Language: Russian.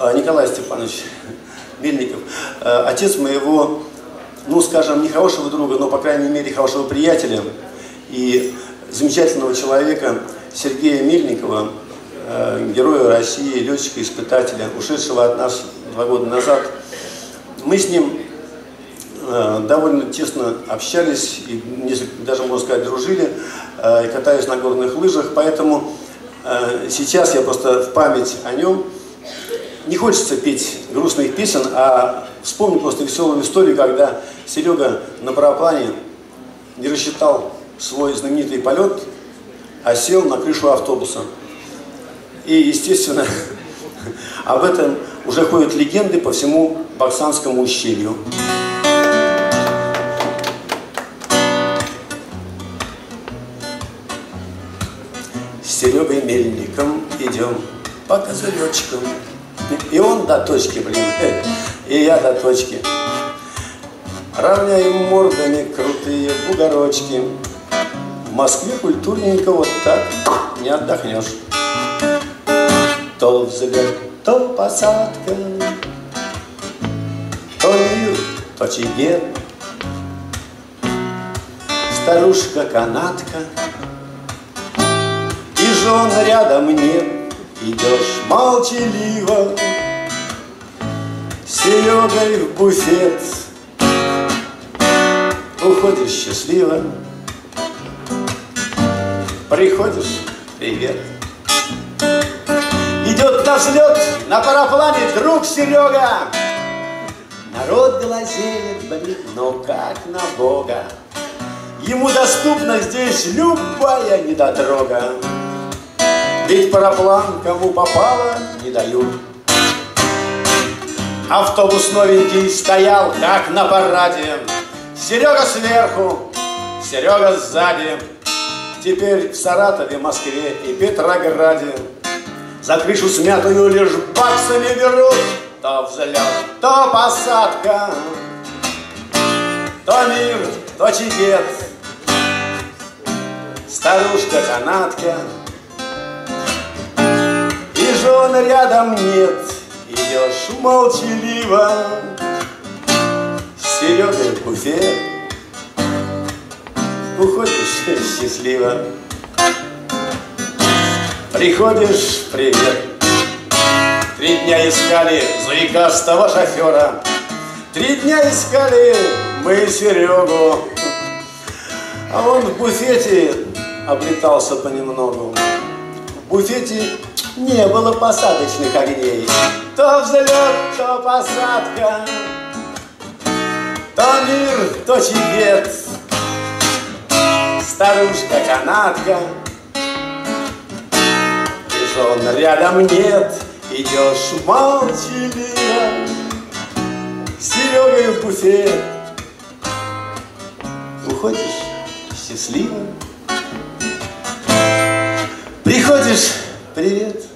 А, Николай Степанович Мельников, а, отец моего, ну, скажем, не хорошего друга, но, по крайней мере, хорошего приятеля и замечательного человека Сергея Мельникова, а, героя России, летчика-испытателя, ушедшего от нас два года назад. Мы с ним довольно тесно общались и даже, можно сказать, дружили, катаясь на горных лыжах, поэтому сейчас я просто в память о нем не хочется петь грустных песен, а вспомню просто веселую историю, когда Серега на параплане не рассчитал свой знаменитый полет, а сел на крышу автобуса. И, естественно, об этом уже ходят легенды по всему Баксанскому ущелью. С Серегой Мельником идем по козыречкам. Он до точки, блин, и я до точки. Равняем мордами крутые бугорочки. В Москве культурненько вот так не отдохнешь. То взлет, то посадка, то мир, то чигет. Старушка-канатка, и жен рядом нет. Идешь молчаливо Серегой в буфет Уходишь счастливо. Приходишь, привет. Идет на взлет на параплане друг Серега Народ глазеет, блин, но как на Бога. Ему доступна здесь любая недотрога. Ведь параплан кому попало не дают. Автобус новенький стоял, как на параде. Серега сверху, Серега сзади. Теперь в Саратове, Москве и Петрограде. За крышу смятую лишь баксами берут. То взлет, то посадка. То мир, то чигет Старушка-канатка жен рядом нет, идешь молчаливо, с Серегой в буфет, уходишь счастливо. Приходишь, привет, Три дня искали заикастого шофера, Три дня искали мы Серегу, А он в буфете облетался понемногу. Буфете не было посадочных огней. То взлет, то посадка, то мир, то чигет, старушка-канатка. И жен рядом нет, идешь молчаливо, Серегой в буфет. Уходишь счастливо, приходишь Привет.